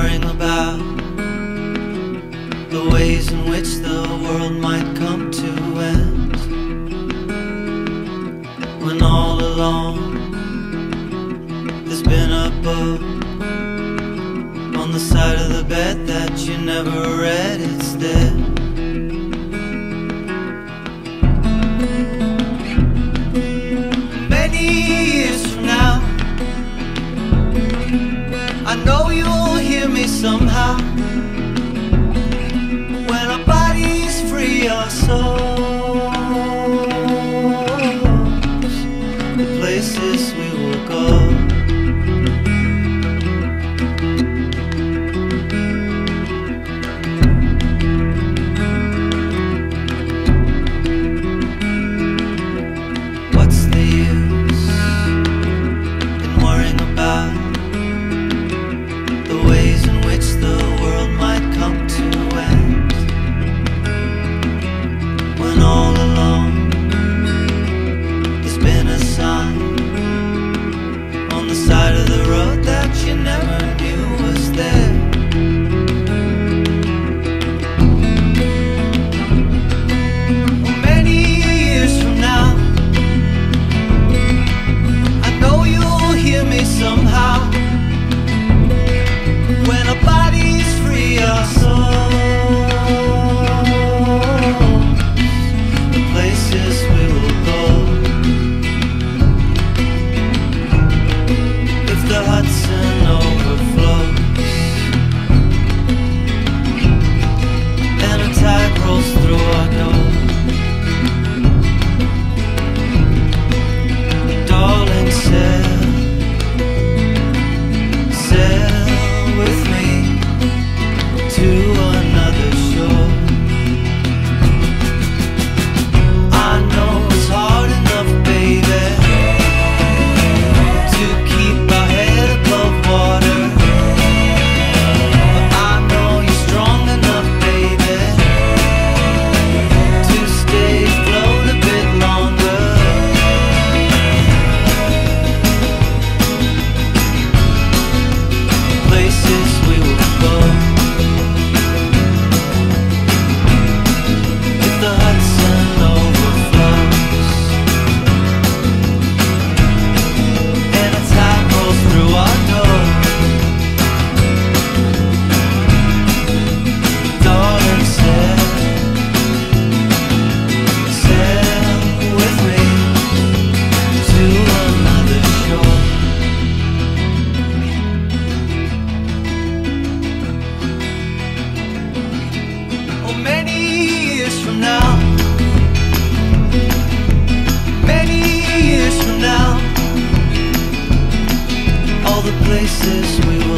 worrying about The ways in which the world might come to end. When all along There's been a book On the side of the bed that you never read It's there I know somehow Hudson. places we